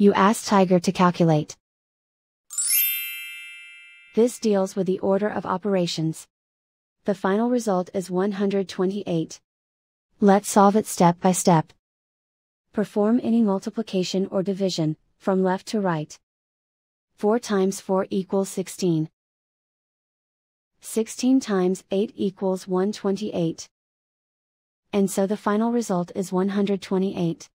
You ask Tiger to calculate. This deals with the order of operations. The final result is 128. Let's solve it step by step. Perform any multiplication or division, from left to right. 4 times 4 equals 16. 16 times 8 equals 128. And so the final result is 128.